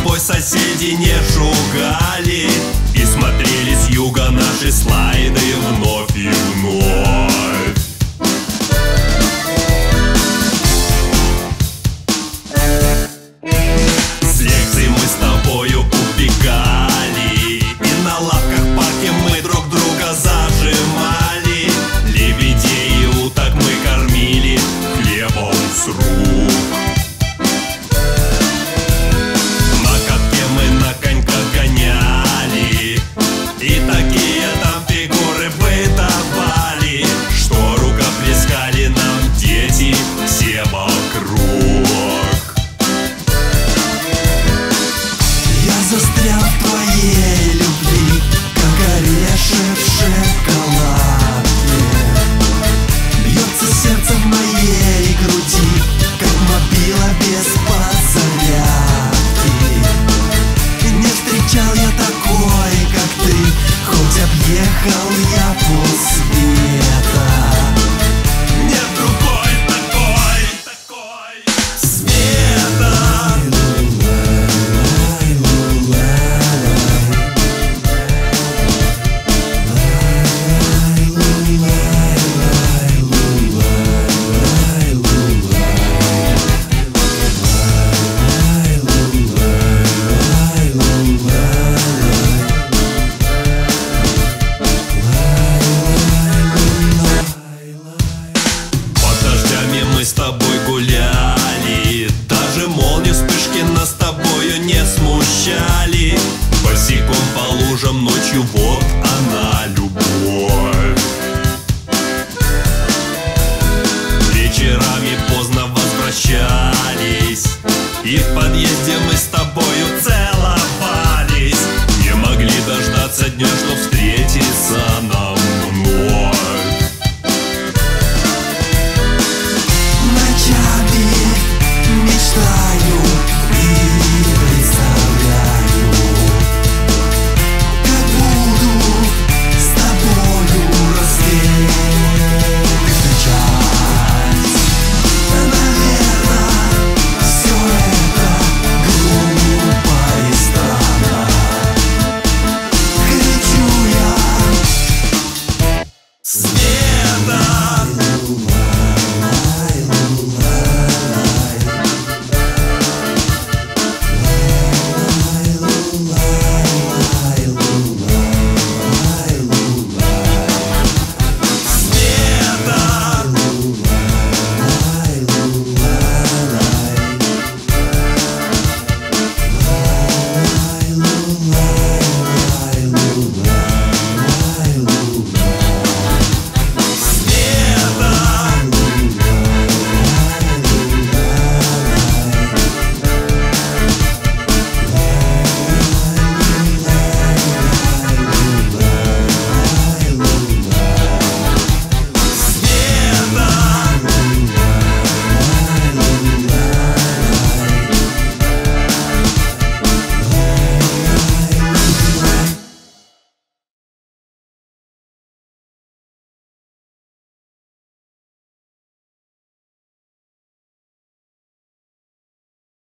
тобой соседи не шугали. И смотрели с юга наши слайды вновь и вновь. Хоть объехал я по себе